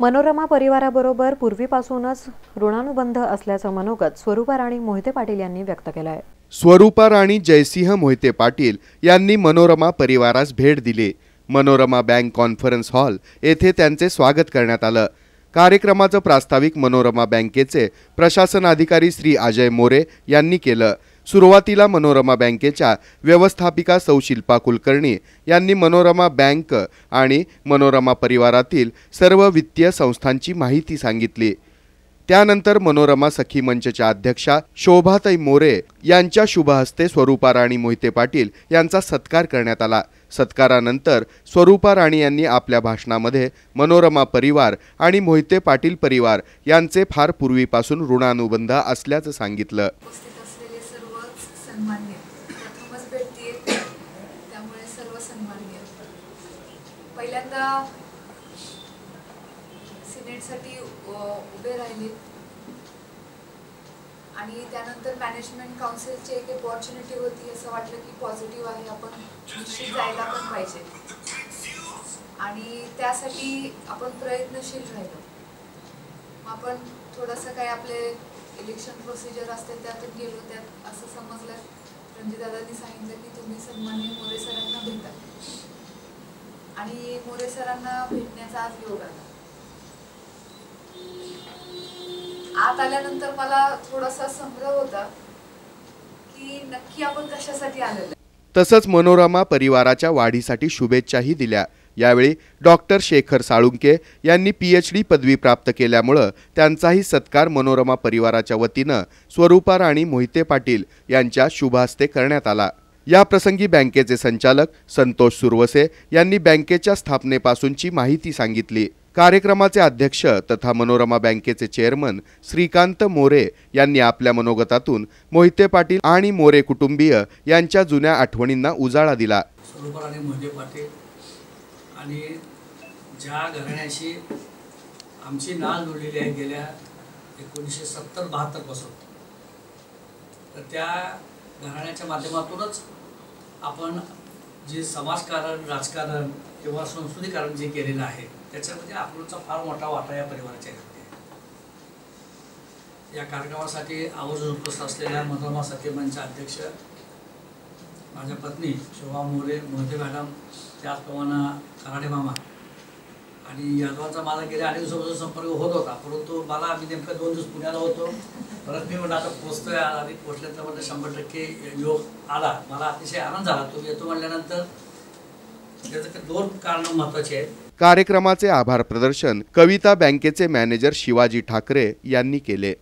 मनोरमा परिवाराबरोबर पूर्वीपासूनच ऋणानुबंध असल्याचं मनोगत स्वरूपा राणी मोहिते पाटील यांनी व्यक्त केलं आहे स्वरूपा राणी जयसिंह मोहिते पाटील यांनी मनोरमा परिवारास भेट दिली. मनोरमा बँक कॉन्फरन्स हॉल येथे त्यांचे स्वागत करण्यात आलं. कार्यक्रमाचं प्रास्ताविक मनोरमा बँकेचे प्रशासन अधिकारी श्री अजय मोरे यांनी केलं. सुरुवातीला मनोरमा बँकेच्या व्यवस्थापिका सौ शिल्पा कुलकर्णी यांनी मनोरमा बँक आणि मनोरमा परिवारातील सर्व वित्तीय संस्थांची माहिती सांगितली. त्यानंतर मनोरमा सखी मंचच्या अध्यक्षा शोभाताई मोरे यांच्या शुभहस्ते स्वरूपा राणी मोहिते पाटील यांचा सत्कार करण्यात आला. सत्कारानंतर स्वरूपा राणी यांनी आपल्या भाषणामध्ये मनोरमा परिवार आणि मोहिते पाटील परिवार यांचे फार पूर्वीपासून ऋणानुबंध असल्याचं सांगितलं. सन्मान्य प्रथमच भेटतीये त्यामुळे सर्व सन्मान्य पहिल्यांदा सिनेटसाठी उभे राहिले आणि त्यानंतर मॅनेजमेंट काउन्सिलची एक अपॉर्च्युनिटी होती असं वाटलं की पॉझिटिव्ह आहे. आपण निश्चित जायला पण पाहिजे. आणि त्यासाठी आपण प्रयत्नशील राहिलो. मग आपण थोडंसं काय आपले इलेक्शन प्रोसिजर असते त्यातून गेलो त्यात असं समजलं रणजितदादांनी सांगितलं की तुम्ही सन्मान्य मोरे सरांना भेटा. आणि मोरे सरांना भेटण्याचा आज योग आला. आत आल्यानंतर मला थोडासा संभ्रम होता की नक्की आपण कशासाठी आलेलो? तसंच मनोरमा परिवाराच्या वाढीसाठी शुभेच्छाही दिल्या. यावेळी डॉक्टर शेखर साळुंके यांनी पीएच डी पदवी प्राप्त केल्यामुळं त्यांचाही सत्कार मनोरमा परिवाराच्या वतीनं स्वरूपा राणी मोहिते पाटील यांच्या शुभहस्ते करण्यात आला. या प्रसंगी बँकेचे संचालक संतोष सुरवसे यांनी बँकेच्या स्थापनेपासूनची माहिती सांगितली. कार्यक्रमाचे अध्यक्ष तथा मनोरमा बँकेचे चेअरमन श्रीकांत मोरे यांनी आपल्या मनोगतातून मोहिते पाटील आणि मोरे कुटुंबीय यांच्या जुन्या आठवणींना उजाळा दिला. स्वरूपा आणि ज्या घराण्याशी आमची नाळ जोडलेली आहे गेल्या एकोणीसशे सत्तर बहात्तरपासून तर त्या घराण्याच्या माध्यमातूनच आपण जे समाजकारण राजकारण किंवा संस्कृतीकरण जे केलेलं आहे त्याच्यामध्ये आपल्याचा फार मोठा वाटा या परिवाराच्या घरात आहे. या कार्यक्रमासाठी आवर्जून उपस्थित असलेल्या मनोरमा सत्यमंच अध्यक्ष माझ्या पत्नी शोभा मोरे मोहिते मॅडम त्याचप्रमाणे कराडे मामा. आणि यादवांचा माझा गेल्या अनेक दिवसापासून संपर्क होत होता परंतु मला आम्ही नेमका दोन दिवस पुण्याला होतो. परत मी म्हटलं आता पोचतोय आज आणि पोचल्यानंतर म्हटलं शंभर टक्के योग आला. मला अतिशय आनंद झाला. तो येतो म्हणल्यानंतर त्याचं दोन कारणं महत्त्वाची आहेत. कार्यक्रमाचे आभार प्रदर्शन कविता बँकेचे मॅनेजर शिवाजी ठाकरे यांनी केले.